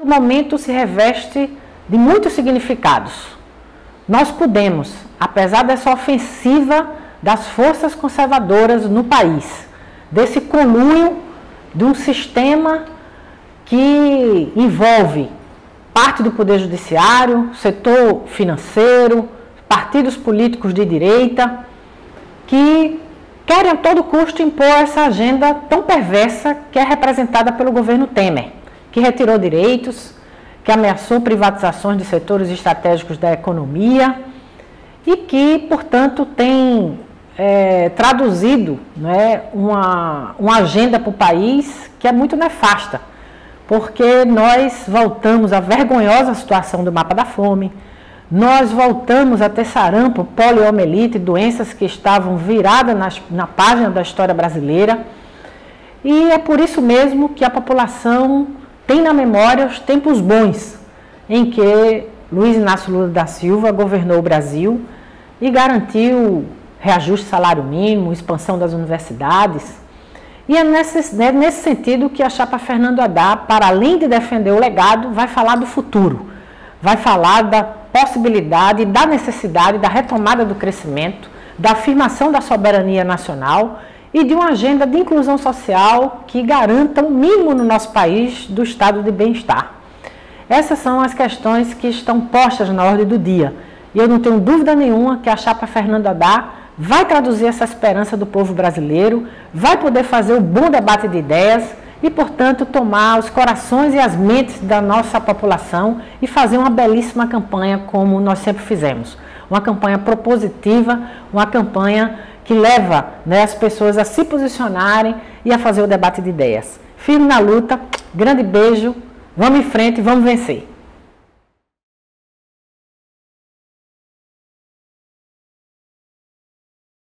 O momento se reveste de muitos significados. Nós podemos, apesar dessa ofensiva das forças conservadoras no país, desse conluio de um sistema que envolve parte do Poder Judiciário, setor financeiro, partidos políticos de direita, que querem a todo custo impor essa agenda tão perversa que é representada pelo governo Temer, que retirou direitos, que ameaçou privatizações de setores estratégicos da economia e que, portanto, tem é, traduzido né, uma, uma agenda para o país que é muito nefasta, porque nós voltamos à vergonhosa situação do mapa da fome, nós voltamos a ter sarampo, poliomielite, doenças que estavam viradas nas, na página da história brasileira. E é por isso mesmo que a população tem na memória os tempos bons em que Luiz Inácio Lula da Silva governou o Brasil e garantiu reajuste salário mínimo, expansão das universidades. E é nesse, né, nesse sentido que a chapa Fernando Haddad, para além de defender o legado, vai falar do futuro, vai falar da possibilidade, da necessidade da retomada do crescimento, da afirmação da soberania nacional e de uma agenda de inclusão social que garanta o um mínimo no nosso país do estado de bem-estar. Essas são as questões que estão postas na ordem do dia. E eu não tenho dúvida nenhuma que a chapa Fernando Haddad vai traduzir essa esperança do povo brasileiro, vai poder fazer um bom debate de ideias e, portanto, tomar os corações e as mentes da nossa população e fazer uma belíssima campanha como nós sempre fizemos. Uma campanha propositiva, uma campanha que leva né, as pessoas a se posicionarem e a fazer o debate de ideias. Firme na luta, grande beijo, vamos em frente, vamos vencer.